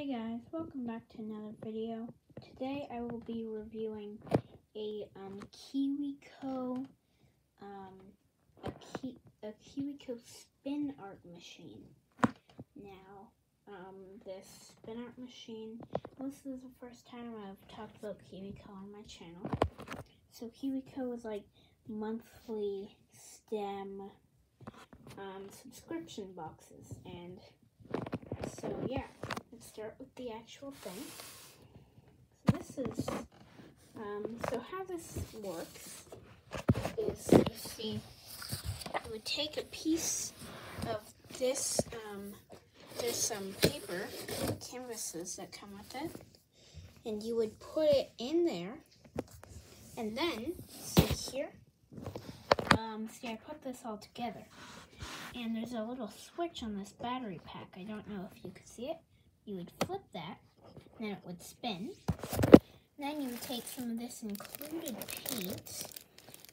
Hey guys, welcome back to another video. Today I will be reviewing a um, KiwiCo, um, a, Ki a KiwiCo spin art machine. Now, um, this spin art machine, this is the first time I've talked about KiwiCo on my channel. So KiwiCo is like monthly STEM um, subscription boxes and so yeah start with the actual thing. So this is, um, so how this works is, you see, you would take a piece of this, um, there's some paper, canvases that come with it, and you would put it in there, and then, see here, um, see I put this all together, and there's a little switch on this battery pack. I don't know if you can see it you would flip that, then it would spin. Then you would take some of this included paint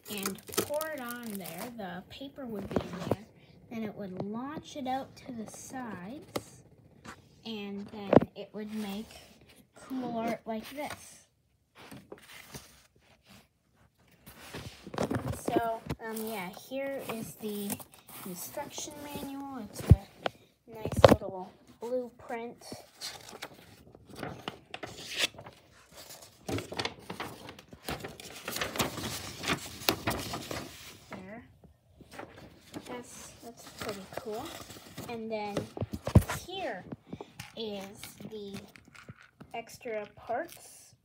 and pour it on there. The paper would be in there. Then it would launch it out to the sides, and then it would make cool art like this. So, um, yeah, here is the instruction manual. It's a nice little blueprint. There. That's, that's pretty cool. And then here is the extra parts.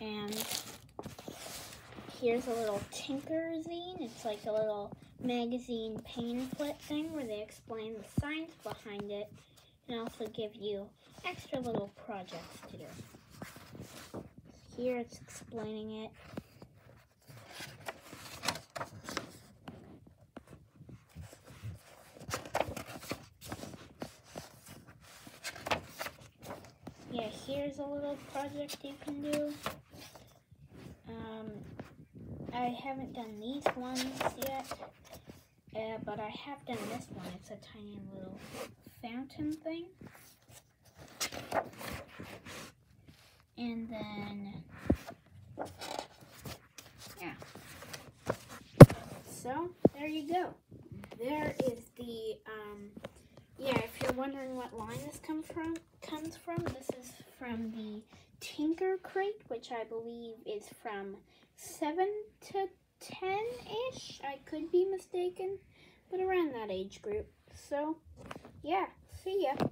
And here's a little Tinker zine. It's like a little magazine pamphlet thing where they explain the science behind it and also give you extra little projects to do. Here it's explaining it. Yeah, here's a little project you can do. I haven't done these ones yet. Uh, but I have done this one. It's a tiny little fountain thing. And then, yeah. So, there you go. There is the, um, yeah, if you're wondering what line this comes from, comes from, this is from the Tinker Crate, which I believe is from 7 to 10-ish. I could be mistaken, but around that age group. So, yeah, see ya.